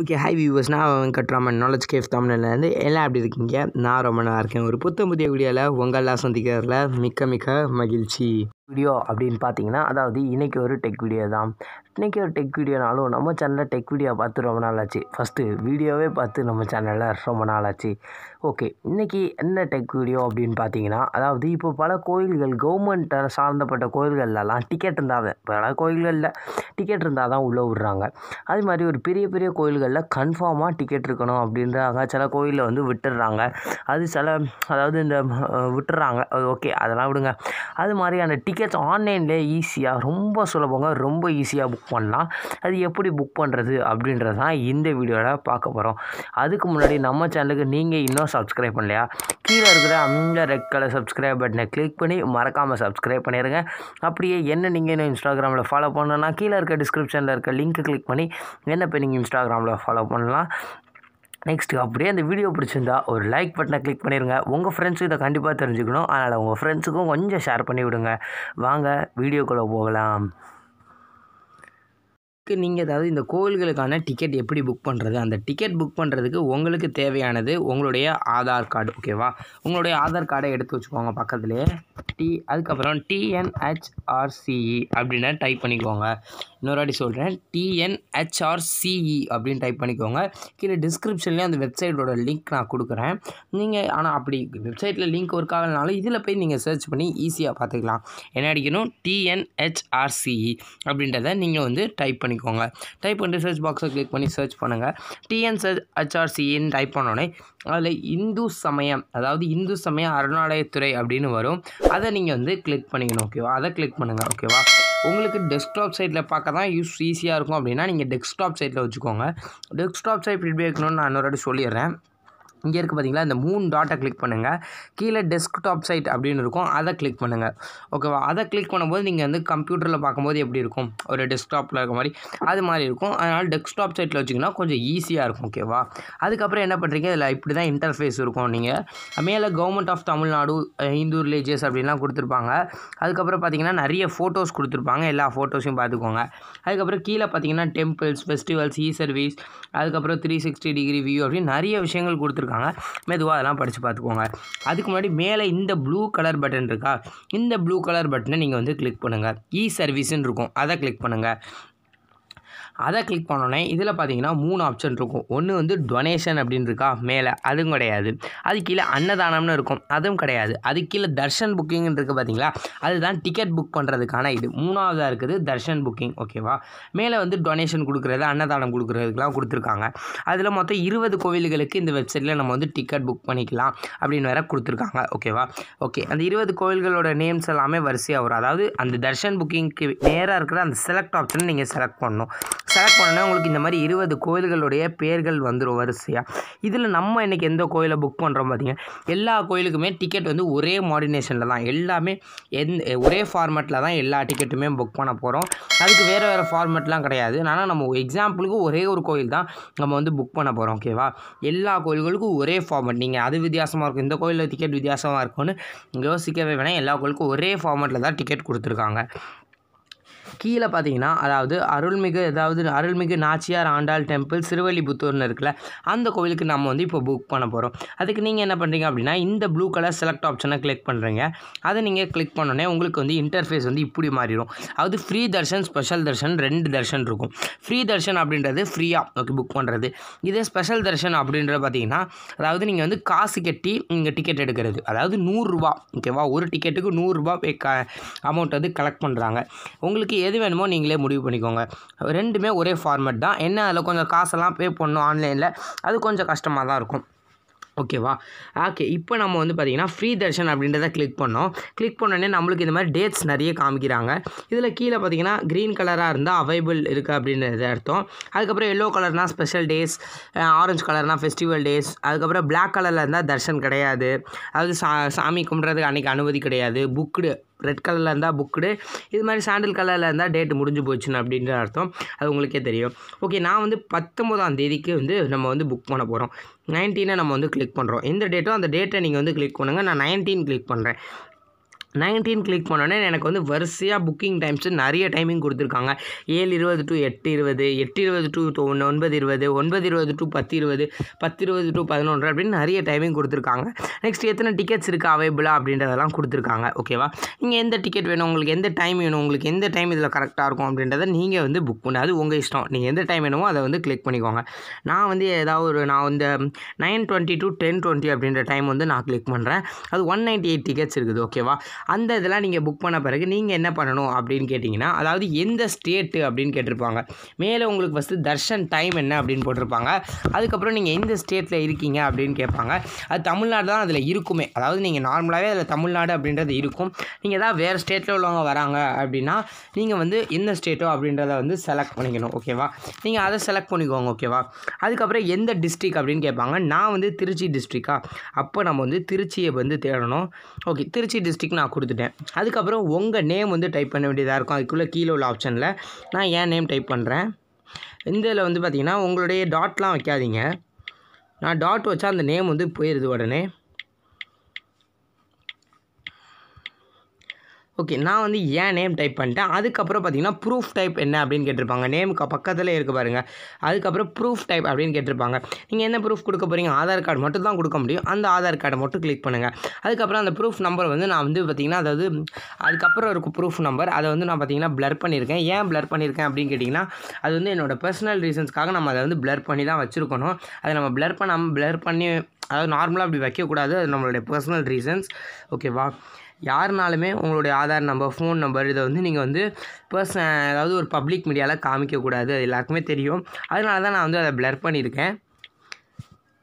Okay high viewers நான் Venkatraman. Knowledge cafe தமிழ்லேருந்து எல்லாம் எப்படி இருக்கீங்க? நான் ரொம்ப நல்லா இருக்கேன். ஒரு புத்த புதிய வீடியோவில் உங்களெல்லாம் சந்திக்கிறதுல மிக்க மிக்க மகிழ்ச்சி. வீடியோ அப்படின்னு பார்த்தீங்கன்னா அதாவது இன்றைக்கி ஒரு டெக் வீடியோ தான். இன்றைக்கி ஒரு டெக் வீடியோனாலும் நம்ம சேனலில் டெக் வீடியோ பார்த்து ரொம்ப நாள் ஆச்சு. ஃபஸ்ட்டு வீடியோவே பார்த்து நம்ம சேனலில் ரொம்ப நாள் ஆச்சு. ஓகே இன்றைக்கி என்ன டெக் வீடியோ அப்படின்னு பார்த்தீங்கன்னா அதாவது இப்போ பல கோயில்கள் கவர்மெண்ட் சார்ந்தப்பட்ட கோயில்கள்லாம் டிக்கெட் இருந்தால் தான். பல கோயில்களில் டிக்கெட் இருந்தால் தான் உள்ளே விட்றாங்க. அது மாதிரி ஒரு பெரிய பெரிய கோயில்களில் கன்ஃபார்மாக டிக்கெட் இருக்கணும் அப்படின்றாங்க. சில கோயிலில் வந்து விட்டுடுறாங்க. அது சில அதாவது இந்த விட்டுறாங்க ஓகே அதெல்லாம் விடுங்க. அது மாதிரியான டிக்கெட்ஸ் ஆன்லைன்லேயே ஈஸியாக ரொம்ப சுலபங்க ரொம்ப ஈஸியாக புக் பண்ணலாம். அது எப்படி புக் பண்ணுறது அப்படின்றது தான் இந்த வீடியோவில் பார்க்க போகிறோம் அதுக்கு முன்னாடி நம்ம சேனலுக்கு நீங்கள் இன்னும் சப்ஸ்கிரைப் பண்ணலையா? கீழே இருக்கிற அந்த ரெட் கலர் சப்ஸ்கிரைப் பட்டனை கிளிக் பண்ணி மறக்காமல் சப்ஸ்கிரைப் பண்ணிடுங்க அப்படியே என்ன நீங்கள் இன்னும் இன்ஸ்டாகிராமில் ஃபாலோ பண்ணணும்னா கீழே இருக்க டிஸ்கிரிப்ஷனில் இருக்க லிங்க்கை கிளிக் பண்ணி என்ன இப்போ நீங்கள் இன்ஸ்டாகிராமில் ஃபாலோ பண்ணலாம்? நெக்ஸ்ட்டு அப்படியே அந்த வீடியோ பிடிச்சிருந்தா ஒரு லைக் பட்டனை கிளிக் பண்ணிடுங்க உங்கள் ஃப்ரெண்ட்ஸும் இதை கண்டிப்பாக தெரிஞ்சுக்கணும். அதனால் உங்கள் ஃப்ரெண்ட்ஸுக்கும் கொஞ்சம் ஷேர் பண்ணி விடுங்க வாங்க வீடியோக்குள்ளே போகலாம். நீங்கள் அதாவது இந்த கோவில்களுக்கான டிக்கெட் எப்படி புக் பண்ணுறது அந்த டிக்கெட் புக் பண்ணுறதுக்கு உங்களுக்கு தேவையானது உங்களுடைய ஆதார் கார்டு ஓகேவா உங்களுடைய ஆதார் கார்டை எடுத்து வச்சுக்கோங்க பக்கத்துலேயே டி அதுக்கப்புறம் டிஎன்ஹெச்ஆர்சிஇ அப்படின்னு டைப் பண்ணிக்கோங்க. இன்னொரு வாட்டி சொல்கிறேன் டிஎன்ஹெச்ஆர்சிஇ அப்படின்னு டைப் பண்ணிக்கோங்க. கீழே டிஸ்கிரிப்ஷன்லேயே அந்த வெப்சைட்டோட லிங்க் நான் கொடுக்குறேன். நீங்கள் ஆனால் அப்படி வெப்சைட்டில் லிங்க் ஒர்க் ஆகலனாலும் இதில் போய் நீங்கள் சர்ச் பண்ணி ஈஸியாக பார்த்துக்கலாம். என்ன அடிக்கணும்? டிஎன்ஹெச்ஆர்சிஇ அப்படின்றத நீங்கள் வந்து டைப் பண்ணி பண்ணிக்கோங்க. டைப் பண்ணிட்டு சர்ச் பாக்ஸை கிளிக் பண்ணி சர்ச் பண்ணுங்கள் டிஎன் ஹெச்ஆர்சின்னு டைப் பண்ணோடனே அதில் இந்து சமயம் அதாவது இந்து சமய அறநிலையத்துறை அப்படின்னு வரும். அதை நீங்கள் வந்து கிளிக் பண்ணிக்கணும் ஓகேவா அதை கிளிக் பண்ணுங்கள் ஓகேவா உங்களுக்கு டெஸ்க்டாப் சைட்டில் பார்க்க தான் யூஸ் ஈஸியாக இருக்கும் அப்படின்னா நீங்கள் டெஸ்க்டாப் சைட்டில் வச்சுக்கோங்க. டெஸ்க்டாப் சைட் இப்படி வைக்கணும்னு நான் இன்னொரு சொல்லிடுறேன். இங்கே இருக்குது பார்த்தீங்களா? இந்த மூணு டாட்டை கிளிக் பண்ணுங்கள் கீழே டெஸ்க்டாப் சைட் அப்படின்னு இருக்கும். அதை கிளிக் பண்ணுங்கள் ஓகேவா அதை கிளிக் பண்ணும்போது நீங்கள் வந்து கம்ப்யூட்டரில் பார்க்கும்போது எப்படி இருக்கும்? ஒரு டெஸ்க்டாப்பில் இருக்க மாதிரி. அது மாதிரி இருக்கும். அதனால் டெஸ்க்டாப் சைட்டில் வச்சிங்கன்னா கொஞ்சம் ஈஸியாக இருக்கும். ஓகேவா அதுக்கப்புறம் என்ன பண்ணுறீங்க இதில் இப்படி தான் இன்டர்ஃபேஸ் இருக்கும் நீங்கள் மேலே government of Tamil Nadu Hindu religious அப்படின்லாம் கொடுத்துருப்பாங்க. அதுக்கப்புறம் பார்த்தீங்கன்னா நிறைய ஃபோட்டோஸ் கொடுத்துருப்பாங்க. எல்லா ஃபோட்டோஸையும் பார்த்துக்கோங்க. அதுக்கப்புறம் கீழே பார்த்தீங்கன்னா டெம்பிள்ஸ் ஃபெஸ்டிவல்ஸ் இ சர்வீஸ் அதுக்கப்புறம் த்ரீ சிக்ஸ்டி டிகிரி வியூ அப்படின்னு நிறைய விஷயங்கள் கொடுத்துருக்காங்க. மெதுவாக அதெல்லாம் படித்து பார்த்துக்கோங்க. அதுக்கு முன்னாடி மேலே இந்த ப்ளூ கலர் பட்டன் இருக்கா? இந்த ப்ளூ கலர் பட்டனை நீங்கள் வந்து கிளிக் பண்ணுங்கள் இ சர்வீஸ்ன்னு இருக்கும். அதை கிளிக் பண்ணுங்கள் அதை கிளிக் பண்ணோன்னே இதில் பார்த்தீங்கன்னா மூணு ஆப்ஷன் இருக்கும். ஒன்று வந்து டொனேஷன் அப்படின்னு இருக்கா? மேலே. அதுவும் கிடையாது. அது கீழே அன்னதானம்னு இருக்கும். அதுவும் கிடையாது. அது கீழே தர்ஷன் புக்கிங்னு இருக்குது பார்த்தீங்களா அதுதான் டிக்கெட் புக் பண்ணுறதுக்கான இது. மூணாவதாக இருக்குது தர்ஷன் புக்கிங் ஓகேவா மேலே வந்து டொனேஷன் கொடுக்குறது அன்னதானம் கொடுக்குறதுக்கெலாம் கொடுத்துருக்காங்க. அதில் மொத்தம் இருபது கோவில்களுக்கு இந்த வெப்சைட்டில் நம்ம வந்து டிக்கெட் புக் பண்ணிக்கலாம் அப்படின்னு வேற கொடுத்துருக்காங்க. ஓகேவா ஓகே அந்த இருபது கோவில்களோட நேம்ஸ் எல்லாமே வரிசையாக வரும். அதாவது அந்த தர்ஷன் புக்கிங்க்கு நேராக இருக்கிற அந்த செலக்ட் ஆப்ஷனை நீங்கள் செலக்ட் பண்ணணும். செலக்ட் பண்ணோன்னா உங்களுக்கு இந்த மாதிரி இருபது கோயில்களுடைய பேர்கள் வந்துடும் வரிசையாக இதில் நம்ம இன்றைக்கி எந்த கோயிலை புக் பண்ணுறோம் பார்த்தீங்க எல்லா கோயிலுக்குமே டிக்கெட் வந்து ஒரே மாடினேஷனில் தான். எல்லாமே எந் ஒரே ஃபார்மேட்டில் தான் எல்லா டிக்கெட்டுமே புக் பண்ண போகிறோம் அதுக்கு வேறு வேறு ஃபார்மேட்லாம் கிடையாது. ஆனால் நம்ம எக்ஸாம்பிளுக்கு ஒரே ஒரு கோயில் தான் நம்ம வந்து புக் பண்ண போகிறோம் ஓகேவா எல்லா கோயில்களுக்கும் ஒரே ஃபார்மேட் நீங்கள் அது வித்தியாசமாக இருக்கும். இந்த கோயிலில் டிக்கெட் வித்தியாசமாக இருக்கும்னு யோசிக்கவே வேணாம். எல்லா கோயிலுக்கும் ஒரே ஃபார்மேட்டில் தான் டிக்கெட் கொடுத்துருக்காங்க. கீழே பார்த்தீங்கன்னா அதாவது அருள்மிகு அதாவது அருள்மிகு நாச்சியார் ஆண்டாள் டெம்பிள் சிறுவல்லிபுத்தூர்னு இருக்குல்ல அந்த கோவிலுக்கு நம்ம வந்து இப்போ புக் பண்ண போகிறோம் அதுக்கு நீங்கள் என்ன பண்ணுறீங்க அப்படின்னா இந்த ப்ளூ கலர் செலக்ட் ஆப்ஷனை கிளிக் பண்ணுறீங்க அதை நீங்கள் கிளிக் பண்ணோன்னே உங்களுக்கு வந்து இன்டர்ஃபேஸ் வந்து இப்படி மாறிடும். அதாவது ஃப்ரீ தர்ஷன் ஸ்பெஷல் தர்ஷன் ரெண்டு தர்ஷன் இருக்கும். ஃப்ரீ தர்ஷன் அப்படின்றது ஃப்ரீயாக ஓகே புக் பண்ணுறது இதே ஸ்பெஷல் தர்ஷன் அப்படின்றது பார்த்தீங்கன்னா அதாவது நீங்கள் வந்து காசு கட்டி நீங்கள் டிக்கெட் எடுக்கிறது. அதாவது நூறுரூவா ஓகேவா ஒரு டிக்கெட்டுக்கு நூறுரூபா பே க அமௌண்ட் வந்து கலெக்ட் பண்ணுறாங்க உங்களுக்கு எது வேணுமோ நீங்களே முடிவு பண்ணிக்கோங்க. ரெண்டுமே ஒரே ஃபார்மேட் தான். என்ன அதில் கொஞ்சம் காசெல்லாம் பே பண்ணணும் ஆன்லைனில் அது கொஞ்சம் கஷ்டமாக தான் இருக்கும். ஓகேவா ஓகே இப்போ நம்ம வந்து பார்த்திங்கன்னா ஃப்ரீ தர்ஷன் அப்படின்றத கிளிக் பண்ணோம். கிளிக் பண்ணோடனே நம்மளுக்கு இந்த மாதிரி டேட்ஸ் நிறைய காமிக்கிறாங்க. இதில் கீழே பார்த்தீங்கன்னா க்ரீன் கலராக இருந்தால் அவைபிள் இருக்குது அப்படின்றது அர்த்தம். அதுக்கப்புறம் எல்லோ கலர்னால் ஸ்பெஷல் டேஸ் ஆரஞ்சு கலர்னால் ஃபெஸ்டிவல் டேஸ் அதுக்கப்புறம் பிளாக் கலரில் இருந்தால் தர்ஷன் கிடையாது. அதாவது சா சாமி கும்பிட்றதுக்கு அன்றைக்கி அனுமதி கிடையாது. புக்குடு ரெட் கலரில் இருந்தால் புக்குடு. இது மாதிரி சாண்டில் கலரில் இருந்தால் டேட்டு முடிஞ்சு போச்சுன்னு அப்படின்ற அர்த்தம். அது உங்களுக்கே தெரியும். ஓகே நான் வந்து பத்தொம்போதாம் தேதிக்கு வந்து நம்ம வந்து புக் பண்ண போகிறோம் நைன்டீனை நம்ம வந்து கிளிக் பண்ணுறோம் எந்த டேட்டோ அந்த டேட்டை நீங்கள் வந்து கிளிக் பண்ணுங்கள் நான் நைன்டீன் கிளிக் பண்ணுறேன் நைன்டீன் கிளிக் பண்ணோன்னே எனக்கு வந்து வரிசையாக புக்கிங் டைம்ஸு நிறைய டைமிங் கொடுத்துருக்காங்க. ஏழு இருபது டு எட்டு இருபது எட்டு இருபது டு ஒன்று ஒன்பது இருபது ஒன்பது இருபது டு பத்து இருபது பத்து இருபது டு பதினொன்று அப்படின்னு நிறைய டைமிங் கொடுத்துருக்காங்க. நெக்ஸ்ட் எத்தனை டிக்கெட்ஸ் இருக்குது அவைபிளாக அப்படின்றதெல்லாம் கொடுத்துருக்காங்க. ஓகேவா நீங்கள் எந்த டிக்கெட் வேணும்? உங்களுக்கு எந்த டைம் வேணும்? உங்களுக்கு எந்த டைம் இதில் கரெக்டாக இருக்கும் அப்படின்றத நீங்கள் வந்து புக் பண்ணு. அது உங்கள் இஷ்டம். நீங்கள் எந்த டைம் வேணுமோ அதை வந்து கிளிக் பண்ணிக்கோங்க. நான் வந்து ஏதாவது ஒரு நான் இந்த nine twenty to ten twenty அப்படின்ற டைம் வந்து நான் கிளிக் பண்ணுறேன் அது ஒன் நைன்ட்டி எயிட் டிக்கெட்ஸ் இருக்குது ஓகேவா அந்த இதெல்லாம் நீங்கள் புக் பண்ண பிறகு நீங்கள் என்ன பண்ணணும் அப்படின்னு கேட்டிங்கன்னா அதாவது எந்த ஸ்டேட்டு அப்படின்னு கேட்டிருப்பாங்க. மேலே உங்களுக்கு ஃபஸ்ட்டு தர்ஷன் டைம் என்ன அப்படின்னு போட்டிருப்பாங்க. அதுக்கப்புறம் நீங்கள் எந்த ஸ்டேட்டில் இருக்கீங்க அப்படின்னு கேட்பாங்க. அது தமிழ்நாடு தான் அதில் இருக்குமே. அதாவது நீங்கள் நார்மலாகவே அதில் தமிழ்நாடு அப்படின்றது இருக்கும். நீங்கள் ஏதாவது வேறு ஸ்டேட்டில் உள்ளவங்க வராங்க அப்படின்னா நீங்கள் வந்து எந்த ஸ்டேட்டோ அப்படின்றத வந்து செலக்ட் பண்ணிக்கணும் ஓகேவா நீங்கள் அதை செலக்ட் பண்ணிக்கோங்க ஓகேவா அதுக்கப்புறம் எந்த டிஸ்ட்ரிக் அப்படின்னு கேட்பாங்க. நான் வந்து திருச்சி டிஸ்ட்ரிக்டா அப்போ நம்ம வந்து திருச்சியை வந்து தேடணும். ஓகே திருச்சி டிஸ்ட்ரிக் நான் கொடுத்துட்டேன். அதுக்கப்புறம் உங்கள் நேம் வந்து டைப் பண்ண வேண்டியதாக இருக்கும். அதுக்குள்ளே கீழே உள்ள ஆப்ஷனில் நான் என் நேம் டைப் பண்ணுறேன் இந்த இதில் வந்து பார்த்திங்கன்னா உங்களுடைய டாட்லாம் வைக்காதீங்க. நான் டாட் வச்சா அந்த நேம் வந்து போயிடுது உடனே. ஓகே நான் வந்து ஏன் நேம் டைப் பண்ணிட்டேன்? அதுக்கப்புறம் பார்த்தீங்கன்னா ப்ரூஃப் டைப் என்ன அப்படின்னு கேட்டிருப்பாங்க. நேமுக்கு பக்கத்தில் இருக்க பாருங்கள் அதுக்கப்புறம் ப்ரூஃப் டைப் அப்படின்னு கேட்டிருப்பாங்க. நீங்கள் என்ன ப்ரூஃப் கொடுக்க போகிறீங்க ஆதார் கார்டு மட்டும் தான் கொடுக்க முடியும். அந்த ஆதார் கார்டை மட்டும் கிளிக் பண்ணுங்கள் அதுக்கப்புறம் அந்த ப்ரூஃப் நம்பர் வந்து நான் வந்து பார்த்திங்கன்னா அதாவது அதுக்கப்புறம் இருக்கும் ப்ரூஃப் நம்பர் அதை வந்து நான் பார்த்தீங்கன்னா ப்ளர் பண்ணியிருக்கேன். ஏன் ப்ளர் பண்ணியிருக்கேன் அப்படின்னு கேட்டிங்கன்னா அது வந்து என்னோடய பர்சனல் ரீசன்ஸ்க்காக நம்ம அதை வந்து ப்ளர் பண்ணி தான் வச்சுருக்கணும். அதை நம்ம ப்ளர் பண்ணாமல் ப்ளர் பண்ணி அதாவது நார்மலாக அப்படி வைக்கக்கூடாது. அது நம்மளுடைய பர்சனல் ரீசன்ஸ் ஓகேவா யாருனாலுமே உங்களுடைய ஆதார் நம்பர் ஃபோன் நம்பர் இதை வந்து நீங்கள் வந்து பர்சன் அதாவது ஒரு பப்ளிக் மீடியாவில் காமிக்கக்கூடாது. அது எல்லாருக்குமே தெரியும். அதனால தான் நான் வந்து அதை ப்ளர் பண்ணியிருக்கேன்.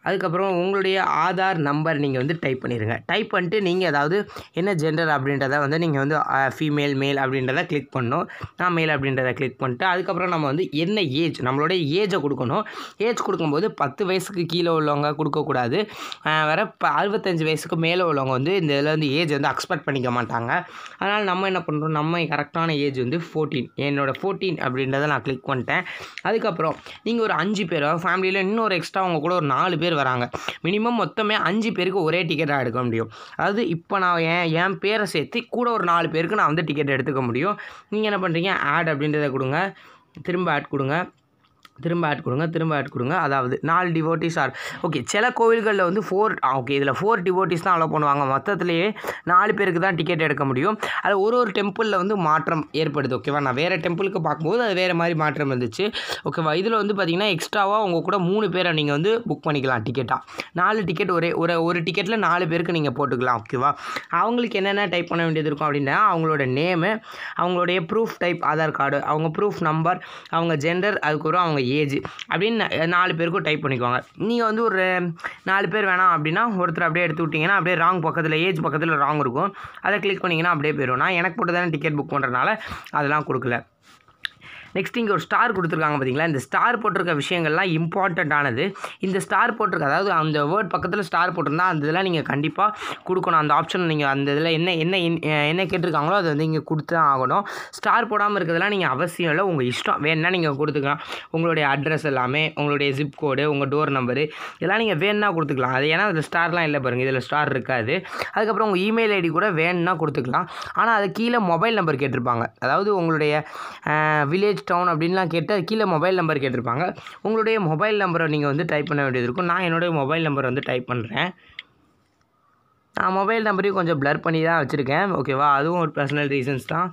அதுக்கப்புறம் உங்களுடைய ஆதார் நம்பர் நீங்கள் வந்து டைப் பண்ணிடுங்க டைப் பண்ணிட்டு நீங்கள் அதாவது என்ன ஜெண்டர் அப்படின்றத வந்து நீங்கள் வந்து ஃபீமேல் மேல் அப்படின்றத கிளிக் பண்ணணும். நான் மேல் அப்படின்றத கிளிக் பண்ணிட்டு அதுக்கப்புறம் நம்ம வந்து என்ன ஏஜ் நம்மளுடைய ஏஜை கொடுக்கணும். ஏஜ் கொடுக்கும்போது பத்து வயசுக்கு கீழே உள்ளவங்க கொடுக்கக்கூடாது. வேறு இப்போ அறுபத்தஞ்சு வயசுக்கு மேலே உள்ளவங்க வந்து இந்த இதில் வந்து ஏஜ் வந்து அக்ஸ்பெக்ட் பண்ணிக்க மாட்டாங்க. அதனால் நம்ம என்ன பண்ணுறோம் நம்ம கரெக்டான ஏஜ் வந்து ஃபோர்டீன் என்னோடய ஃபோர்டீன் அப்படின்றத நான் கிளிக் பண்ணிட்டேன். அதுக்கப்புறம் நீங்கள் ஒரு அஞ்சு பேர் ஃபேமிலியில் இன்னொரு எக்ஸ்ட்ரா அவங்க கூட ஒரு நாலு பேர் வராங்க. மினிமம் மொத்தமே அஞ்சு பேருக்கு ஒரே டிக்கெட்டாக எடுக்க முடியும். அதாவது இப்போ நான் என் என் பேரை சேர்த்து கூட ஒரு நாலு பேருக்கு நான் வந்து டிக்கெட் எடுத்துக்க முடியும். நீங்கள் என்ன பண்ணுறீங்க ஆட் அப்படின்றத கொடுங்க. திரும்ப ஆட் கொடுங்க. திரும்ப ஆட் கொடுங்க திரும்ப ஆட் கொடுங்க. அதாவது நாலு டிவோட்டிஸ் ஆர் ஓகே சில கோவில்களில் வந்து ஃபோர் ஓகே இதில் ஃபோர் டிவோட்டிஸ் தான் அலோவ் பண்ணுவாங்க. மொத்தத்துலேயே நாலு பேருக்கு தான் டிக்கெட் எடுக்க முடியும். அது ஒரு ஒரு டெம்பிளில் வந்து மாற்றம் ஏற்படுது ஓகேவா நான் வேறு டெம்பிளுக்கு பார்க்கும்போது அது வேறு மாதிரி மாற்றம் இருந்துச்சு ஓகேவா இதில் வந்து பார்த்திங்கன்னா எக்ஸ்ட்ராவாக உங்கள் கூட மூணு பேரை நீங்கள் வந்து புக் பண்ணிக்கலாம் டிக்கெட்டாக நாலு டிக்கெட் ஒரே ஒரு ஒரு டிக்கெட்டில் நாலு பேருக்கு நீங்கள் போட்டுக்கலாம் ஓகேவா அவங்களுக்கு என்னென்ன டைப் பண்ண வேண்டியது இருக்கும் அப்படின்னா அவங்களோட நேமு அவங்களுடைய ப்ரூஃப் டைப் ஆதார் கார்டு அவங்க ப்ரூஃப் நம்பர் அவங்க ஜெண்டர் அதுக்கப்புறம் அவங்க ஏஜ் அப்படின்னு நாலு பேருக்கும் டைப் பண்ணிக்குவாங்க. நீங்கள் வந்து ஒரு நாலு பேர் வேணாம் அப்படின்னா ஒருத்தர் அப்படியே எடுத்து விட்டிங்கன்னா அப்படியே ராங் பக்கத்தில் ஏஜ் பக்கத்தில் ராங் இருக்கும். அதை கிளிக் பண்ணிங்கன்னா அப்படியே போயிடும். நான் எனக்கு போட்டு தானே டிக்கெட் புக் பண்ணுறதுனால அதெல்லாம் கொடுக்கல. நெக்ஸ்ட் இங்கே ஒரு ஸ்டார் கொடுத்துருக்காங்க பார்த்தீங்களா இந்த ஸ்டார் போட்டிருக்க விஷயங்கள்லாம் இம்பார்ட்டண்ட்டானது இந்த ஸ்டார் போட்டிருக்க அதாவது அந்த வேர்ட் பக்கத்தில் ஸ்டார் போட்டிருந்தா அந்த இதெல்லாம் நீங்கள் கண்டிப்பாக கொடுக்கணும். அந்த ஆப்ஷன் நீங்கள் அந்த இதில் என்ன என்ன என்ன கேட்டிருக்காங்களோ அதை வந்து இங்கே கொடுத்து தான் ஆகணும். ஸ்டார் போடாமல் இருக்கிறதெல்லாம் நீங்கள் அவசியம் இல்லை. உங்கள் இஷ்டம் வேணுன்னா நீங்கள் கொடுத்துக்கலாம். உங்களுடைய அட்ரஸ் எல்லாமே உங்களுடைய ஜிப் கோடு உங்கள் டோர் நம்பரு இதெல்லாம் நீங்கள் வேணுன்னா கொடுத்துக்கலாம். அது ஏன்னா அதில் ஸ்டார்லாம் இல்லை பாருங்கள் இதில் ஸ்டார் இருக்காது. அதுக்கப்புறம் உங்கள் இமெயில் ஐடி கூட வேணும்னா கொடுத்துக்கலாம். ஆனால் அது கீழே மொபைல் நம்பர் கேட்டிருப்பாங்க. அதாவது உங்களுடைய வில்லேஜ் டவுன் அப்படின்லாம் கேட்டு அது கீழே மொபைல் நம்பர் கேட்டிருப்பாங்க. உங்களுடைய மொபைல் நம்பரை நீங்கள் வந்து டைப் பண்ண வேண்டியது இருக்கும். நான் என்னுடைய மொபைல் நம்பர் வந்து டைப் பண்ணுறேன் நான் மொபைல் நம்பரையும் கொஞ்சம் ப்ளர் பண்ணி தான் வச்சுருக்கேன். ஓகேவா அதுவும் ஒரு பர்சனல் ரீசன்ஸ் தான்.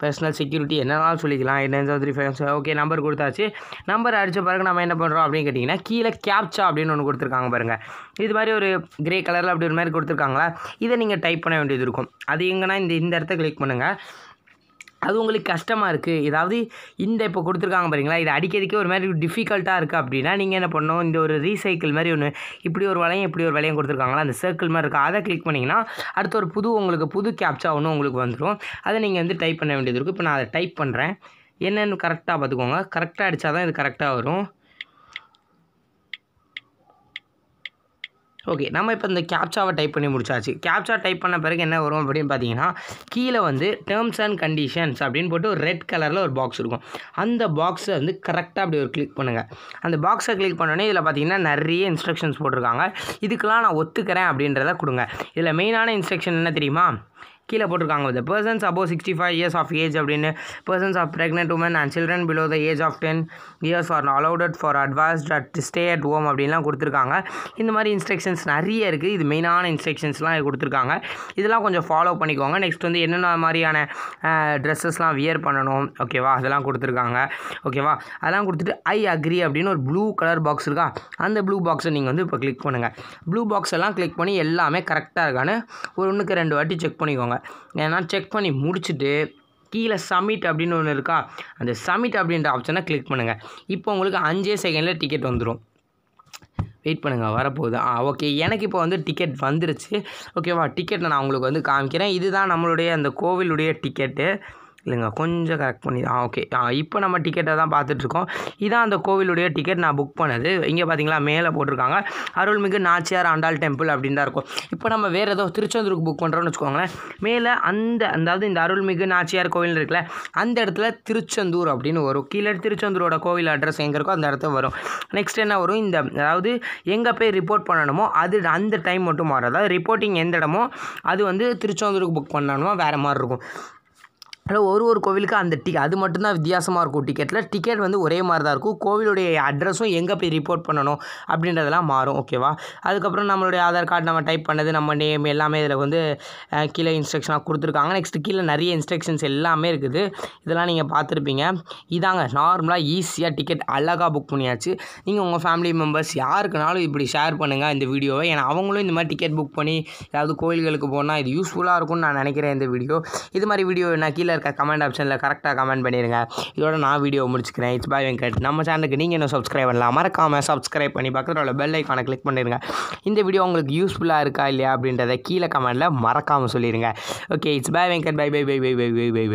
பர்சனல் செக்யூரிட்டி என்னனாலும் சொல்லிக்கலாம். Nine seven three five okay number கொடுத்தாச்சு. நம்பர் அடித்த பிறகு நம்ம என்ன பண்ணுறோம் அப்படின்னு கேட்டிங்கன்னா கீழே கேப்ச்சா அப்படின்னு ஒன்று கொடுத்துருக்காங்க பாருங்கள் இது மாதிரி ஒரு கிரே கலரில் அப்படி ஒரு மாதிரி கொடுத்துருக்காங்களா? இதை நீங்கள் டைப் பண்ண வேண்டியது இருக்கும். அது எங்கன்னா இந்த இந்த இடத்த கிளிக் பண்ணுங்கள் அது உங்களுக்கு கஷ்டமாக இருக்குது ஏதாவது இந்த இப்போ கொடுத்துருக்காங்க பாருங்களா இது அடிக்கிறதுக்கே ஒரு மாதிரி டிஃபிகல்ட்டாக இருக்குது அப்படின்னா நீங்கள் என்ன பண்ணணும்? இந்த ஒரு ரீசைக்கிள் மாதிரி ஒன்று இப்படி ஒரு வளையம் இப்படி ஒரு வளையம் கொடுத்துருக்காங்களா? அந்த சர்க்கிள் மாதிரி இருக்குது அதை கிளிக் பண்ணிங்கன்னா அடுத்து ஒரு புது உங்களுக்கு புது கேப்சா ஒன்று உங்களுக்கு வந்துடும் அதை நீங்கள் வந்து டைப் பண்ண வேண்டியது இருக்கும் இப்போ நான் அதை டைப் பண்ணுறேன் என்னென்னு கரெக்டாக பார்த்துக்கோங்க. கரெக்டாக அடித்தா தான் இது கரெக்டாக வரும். ஓகே நம்ம இப்போ இந்த கேப்சாவை டைப் பண்ணி முடிச்சாச்சு. கேப்சா டைப் பண்ண பிறகு என்ன வரும் அப்படின்னு பார்த்தீங்கன்னா கீழே வந்து டேர்ம்ஸ் அண்ட் கண்டிஷன்ஸ் அப்படின்னு போட்டு ஒரு ரெட் கலரில் ஒரு பாக்ஸ் இருக்கும். அந்த பாக்ஸை வந்து கரெக்டாக அப்படி ஒரு கிளிக் பண்ணுங்கள் அந்த பாக்ஸை கிளிக் பண்ணோடனே இதில் பார்த்தீங்கன்னா நிறைய இன்ஸ்ட்ரக்ஷன்ஸ் போட்டிருக்காங்க. இதுக்கெலாம் நான் ஒத்துக்கிறேன் அப்படின்றத கொடுங்க. இதில் மெயினான இன்ஸ்ட்ரக்ஷன் என்ன தெரியுமா? கீழே போட்டிருக்காங்க. இந்த persons above sixty five years of age அப்படின்னு persons of pregnant women and children below the age of ten years are allowed for advanced at stay at home அப்படின்லாம் கொடுத்துருக்காங்க. இந்த மாதிரி இன்ஸ்ட்ரக்ஷன்ஸ் நிறைய இருக்குது இது மெயினான இன்ஸ்ட்ரக்ஷன்ஸ்லாம் கொடுத்துருக்காங்க. இதெல்லாம் கொஞ்சம் ஃபாலோ பண்ணிக்கோங்க. நெக்ஸ்ட் வந்து என்னென்ன மாதிரியான ட்ரெஸ்ஸஸ்லாம் வியர் பண்ணணும். ஓகேவா அதெல்லாம் கொடுத்துருக்காங்க. ஓகேவா அதெல்லாம் கொடுத்துட்டு ஐ அக்ரி அப்படின்னு ஒரு ப்ளூ கலர் பாக்ஸ் இருக்கா? அந்த ப்ளூ பாக்ஸை நீங்கள் வந்து இப்போ கிளிக் பண்ணுங்கள் ப்ளூ பாக்ஸ் எல்லாம் கிளிக் பண்ணி எல்லாமே கரெக்டாக இருக்கான்னு ஒரு ஒன்றுக்கு ரெண்டு வாட்டி செக் பண்ணிக்கோங்க. ஏன்னா செக் பண்ணி முடிச்சுட்டு கீழே சமிட் அப்படின்னு ஒன்று இருக்கா? அந்த சமிட் அப்படின்ற ஆப்ஷனை கிளிக் பண்ணுங்கள் இப்போ உங்களுக்கு அஞ்சே செகண்டில் டிக்கெட் வந்துடும் வெயிட் பண்ணுங்கள் வரப்போகுது. ஆ ஓகே எனக்கு இப்போ வந்து டிக்கெட் வந்துருச்சு. ஓகேவா டிக்கெட்டை நான் உங்களுக்கு வந்து காமிக்கிறேன். இதுதான் நம்மளுடைய அந்த கோவிலுடைய டிக்கெட்டு இல்லைங்க கொஞ்சம் கரெக்ட் பண்ணி ஆ ஓகே ஆ இப்போ நம்ம டிக்கெட்டை தான் பார்த்துட்ருக்கோம். இதான் அந்த கோவிலுடைய டிக்கெட் நான் புக் பண்ணது. இங்கே பார்த்தீங்களா மேலே போட்டிருக்காங்க. அருள்மிகு நாச்சியார் ஆண்டாள் டெம்பிள் அப்படின்னு தான் இருக்கும். இப்போ நம்ம வேறு ஏதோ திருச்செந்தூருக்கு புக் பண்ணுறோம்னு வச்சுக்கோங்களேன். மேலே அந்த அதாவது இந்த அருள்மிகு நாச்சியார் கோவில் இருக்குல்ல அந்த இடத்துல திருச்செந்தூர் அப்படின்னு வரும். கீழே திருச்செந்தூரோட கோவில் அட்ரஸ் எங்கே இருக்கோ அந்த இடத்துல வரும். நெக்ஸ்ட் என்ன வரும்? இந்த அதாவது எங்கே போய் ரிப்போர்ட் பண்ணணுமோ அது அந்த டைம் மட்டும் மாறும். அதாவது ரிப்போர்ட்டிங் எந்த இடமோ அது வந்து திருச்செந்தூருக்கு புக் பண்ணணுமோ வேறு மாதிரி இருக்கும். அதில் ஒரு ஒரு கோவிலுக்கு அந்த டிக் அது மட்டும்தான் வித்தியாசமாக இருக்கும். டிக்கெட்டில் டிக்கெட் வந்து ஒரே மாதிரி தான் இருக்கும். கோவிலுடைய அட்ரஸும் எங்கே போய் ரிப்போர்ட் பண்ணணும் அப்படின்றதெல்லாம் மாறும் ஓகேவா அதுக்கப்புறம் நம்மளுடைய ஆதார் கார்டு நம்ம டைப் பண்ணது நம்ம நேம் எல்லாமே இதில் வந்து கீழே இன்ஸ்ட்ரக்ஷனாக கொடுத்துருக்காங்க. நெக்ஸ்ட்டு கீழே நிறைய இன்ஸ்ட்ரக்ஷன்ஸ் எல்லாமே இருக்குது. இதெல்லாம் நீங்கள் பார்த்துருப்பீங்க. இதாங்க நார்மலாக ஈஸியாக டிக்கெட் அழகாக புக் பண்ணியாச்சு. நீங்கள் உங்கள் ஃபேமிலி மெம்பர்ஸ் யாருக்குனாலும் இப்படி ஷேர் பண்ணுங்கள் இந்த வீடியோவை ஏன்னா அவங்களும் இந்த மாதிரி டிக்கெட் புக் பண்ணி ஏதாவது கோயில்களுக்கு போனால் இது யூஸ்ஃபுல்லாக இருக்கும்னு நான் நினைக்கிறேன் இந்த வீடியோ இது மாதிரி வீடியோ நான் கீழே இருக்க கமெண்ட் ஆப்ஷனில் கரெக்டாக கமெண்ட் பண்ணிடுங்க இதோட நான் வீடியோ முடிச்சுக்கிறேன். இட்ஸ் பாய் வெங்கட் நம்ம சேனலுக்கு நீங்கள் இன்னும் சப்ஸ்கிரைப் பண்ணலாம் மறக்காமல் சப்ஸ்கிரைப் பண்ணி பக்கத்தில் உள்ள பெல் ஐக்கானை கிளிக் பண்ணிடுங்க இந்த வீடியோ உங்களுக்கு யூஸ்ஃபுல்லாக இருக்கா இல்லையா அப்படின்றத கீழே கமெண்ட்டில் மறக்காமல் சொல்லிடுங்க okay it's bye Venkat bye bye bye bye bye bye bye